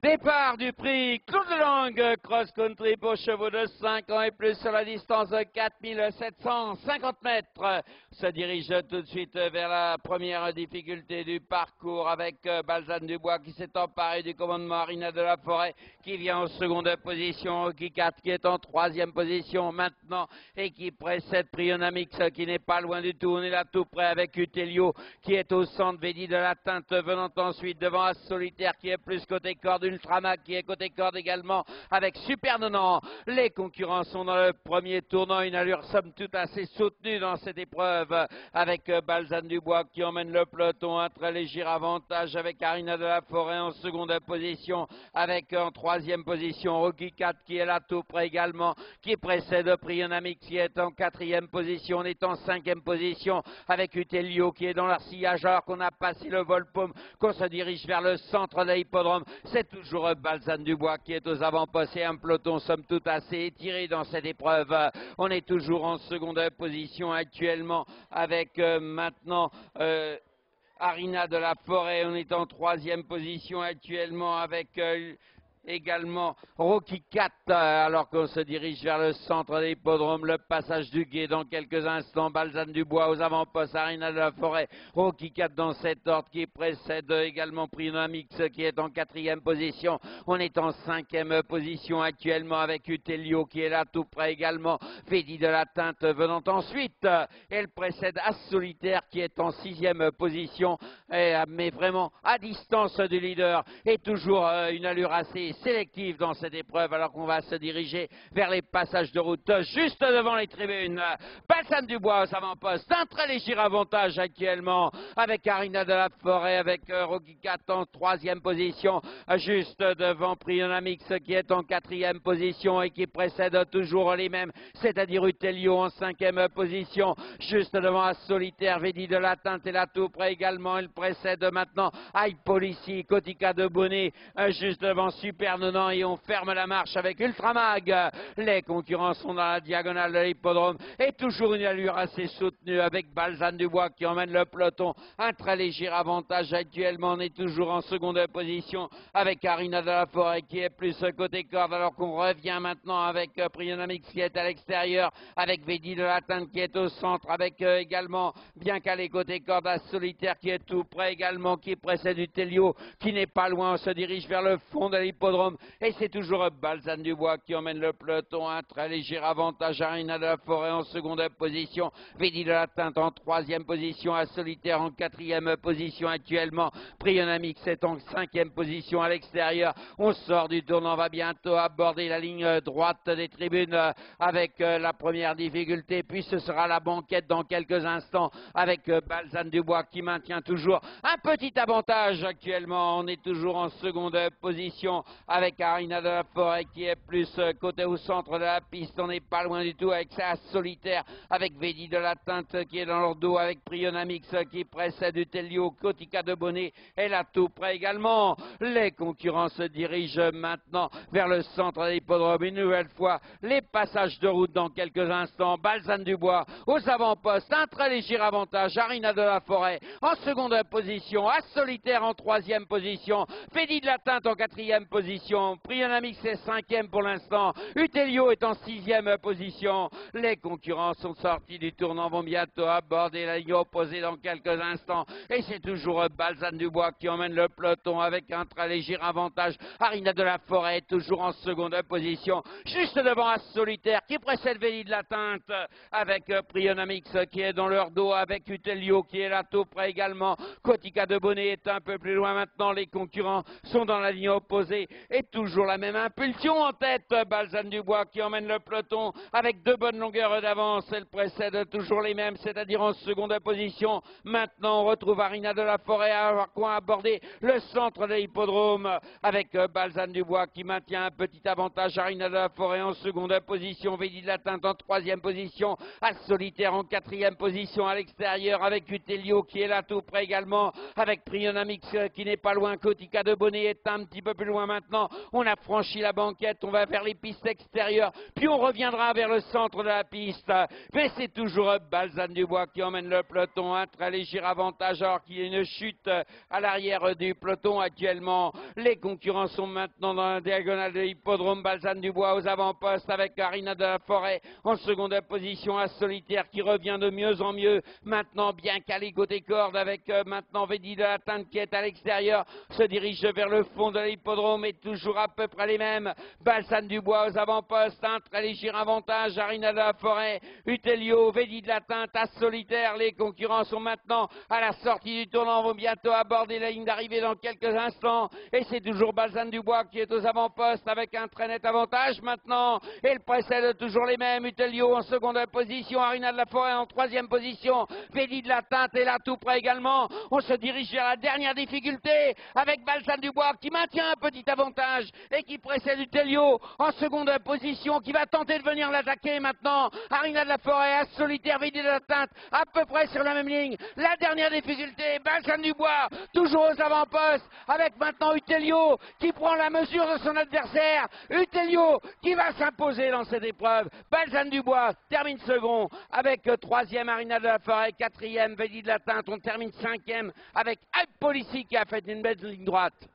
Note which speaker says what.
Speaker 1: Départ du prix Claude Langue, cross-country pour chevaux de 5 ans et plus sur la distance de 4750 mètres. Se dirige tout de suite vers la première difficulté du parcours avec euh, Balzane Dubois qui s'est emparé du commandement Arina de la Forêt qui vient en seconde position, qui 4 qui est en troisième position maintenant et qui précède Prionamix qui n'est pas loin du tout. On est là tout près avec Utelio qui est au centre, Védi de la Teinte venant ensuite devant As Solitaire qui est plus côté corde Ultramac qui est côté corde également avec Super Nonan. Les concurrents sont dans le premier tournant, une allure somme toute assez soutenue dans cette épreuve avec Balzane Dubois qui emmène le peloton, un très léger avantage avec Arina de la Forêt en seconde position, avec en troisième position Rocky 4 qui est là tout près également, qui précède Prionamic qui est en quatrième position, on est en cinquième position avec Utelio qui est dans leur sillage alors qu'on a passé le Volpaume, qu'on se dirige vers le centre de l'hippodrome. Toujours Balzane Dubois qui est aux avant-postes et un peloton somme toute assez étiré dans cette épreuve. On est toujours en seconde position actuellement avec euh, maintenant euh, Arina de la Forêt. On est en troisième position actuellement avec euh, également Rocky 4 euh, alors qu'on se dirige vers le centre de l'hippodrome, le passage du guet dans quelques instants, Balzane du Bois aux avant-postes, Arina de la Forêt, Rocky 4 dans cet ordre qui précède également Prinamix qui est en quatrième position, on est en cinquième position actuellement avec Utelio qui est là tout près également, Fédi de la Teinte venant ensuite, elle précède As Solitaire qui est en sixième position, mais vraiment à distance du leader et toujours euh, une allure assez sélective dans cette épreuve alors qu'on va se diriger vers les passages de route juste devant les tribunes. Balsam Dubois aux avant-postes, un très léger avantage actuellement avec Arina de la Forêt, avec euh, Rocky 4 en troisième position, juste devant Prionamix qui est en quatrième position et qui précède toujours les mêmes, c'est-à-dire Utelio en cinquième position, juste devant à Solitaire, Védi de la Teinte et la tout également, il précède maintenant High Policy, Kotika de Bonnet, euh, juste devant Super et on ferme la marche avec Ultramag. Les concurrents sont dans la diagonale de l'hippodrome et toujours une allure assez soutenue avec Balzane Dubois qui emmène le peloton. Un très léger avantage actuellement. On est toujours en seconde position avec Arina de la Forêt qui est plus côté corde alors qu'on revient maintenant avec euh, Prionamix qui est à l'extérieur avec Védi de la Teinte qui est au centre avec euh, également bien calé côté corde à Solitaire qui est tout près également qui précède Utelio qui n'est pas loin. On se dirige vers le fond de l'hippodrome et c'est toujours Balzane Dubois qui emmène le peloton. Un très léger avantage. Arina de la Forêt en seconde position. Védi de la Teinte en troisième position. À Solitaire en quatrième position actuellement. Prionamix est en cinquième position à l'extérieur. On sort du tournant. On va bientôt aborder la ligne droite des tribunes avec euh, la première difficulté. Puis ce sera la banquette dans quelques instants avec euh, Balzane Dubois qui maintient toujours un petit avantage actuellement. On est toujours en seconde position avec Arina de la Forêt qui est plus euh, côté au centre de la piste. On n'est pas loin du tout avec sa solitaire, avec Védi de la Teinte qui est dans leur dos, avec Prionamix qui précède Utelio, Kotika de Bonnet et là tout près également. Les concurrents se dirigent maintenant vers le centre de l'hippodrome. Une nouvelle fois, les passages de route dans quelques instants. Balzane Dubois aux avant-postes, un très léger avantage. Arina de la Forêt en seconde position, à solitaire en troisième position, Védi de la Teinte en quatrième position position. Est cinquième pour l'instant. Utelio est en sixième position. Les concurrents sont sortis du tournant, vont bientôt aborder la ligne opposée dans quelques instants. Et c'est toujours Balzane Dubois qui emmène le peloton avec un très léger avantage. Arina de la Forêt est toujours en seconde position. Juste devant As Solitaire qui précède Véli de la Teinte avec Prionamix qui est dans leur dos avec Utelio qui est là tout près également. Kotika de Bonnet est un peu plus loin maintenant. Les concurrents sont dans la ligne opposée et toujours la même impulsion en tête. Balzane Dubois qui emmène le peloton avec deux bonnes longueurs d'avance. Elle précède toujours les mêmes, c'est-à-dire en seconde position. Maintenant, on retrouve Arina de la Forêt à quoi aborder le centre de l'hippodrome avec Balzane Dubois qui maintient un petit avantage. Arina de la Forêt en seconde position. Védi de la Teinte en troisième position. À Solitaire en quatrième position à l'extérieur avec Utelio qui est là tout près également avec Prionamix qui n'est pas loin. Kotika de Bonnet est un petit peu plus loin maintenant On a franchi la banquette, on va vers les pistes extérieures, puis on reviendra vers le centre de la piste. Mais c'est toujours Balzane Dubois qui emmène le peloton, un très léger avantage alors qu'il y a une chute à l'arrière du peloton actuellement. Les concurrents sont maintenant dans la diagonale de l'hippodrome. Balzane Dubois aux avant-postes avec Arina de la Forêt en seconde position à solitaire qui revient de mieux en mieux. Maintenant bien calé côté corde avec euh, maintenant Védi de la Teinte qui est à l'extérieur. Se dirige vers le fond de l'hippodrome et toujours à peu près les mêmes. Balzane Dubois aux avant-postes. Très léger avantage. Arina de la Forêt, Utelio, Védi de la Teinte à solitaire. Les concurrents sont maintenant à la sortie du tournant. Vont bientôt aborder la ligne d'arrivée dans quelques instants. Et c'est toujours Balzane Dubois qui est aux avant-postes avec un très net avantage maintenant. Et il précède toujours les mêmes. Utelio en seconde position. Arina de la Forêt en troisième position. Védi de la Teinte est là tout près également. On se dirige vers la dernière difficulté avec Balzane Dubois qui maintient un petit avantage et qui précède Utelio en seconde position qui va tenter de venir l'attaquer maintenant. Arina de la Forêt à solitaire. Védi de la Teinte à peu près sur la même ligne. La dernière difficulté. Balzane Dubois toujours aux avant-postes avec maintenant Utelio qui prend la mesure de son adversaire. Utelio qui va s'imposer dans cette épreuve. Balzane Dubois termine second avec euh, troisième Arina de la Forêt, quatrième Védi de la Teinte. On termine cinquième avec Policy qui a fait une belle ligne droite.